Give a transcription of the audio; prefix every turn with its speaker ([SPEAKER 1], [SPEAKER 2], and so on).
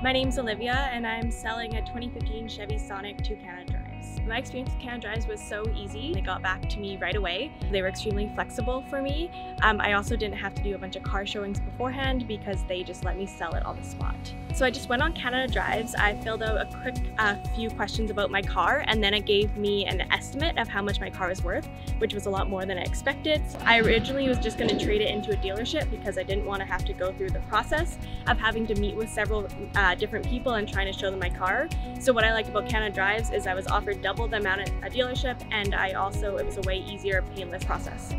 [SPEAKER 1] My name's Olivia and I'm selling a 2015 Chevy Sonic to Canada My experience with Canada Drives was so easy. They got back to me right away. They were extremely flexible for me. Um, I also didn't have to do a bunch of car showings beforehand because they just let me sell it on the spot. So I just went on Canada Drives. I filled out a quick uh, few questions about my car and then it gave me an estimate of how much my car was worth, which was a lot more than I expected. I originally was just going to trade it into a dealership because I didn't want to have to go through the process of having to meet with several uh, different people and trying to show them my car. So what I liked about Canada Drives is I was offered double the amount at a dealership and I also, it was a way easier, painless process.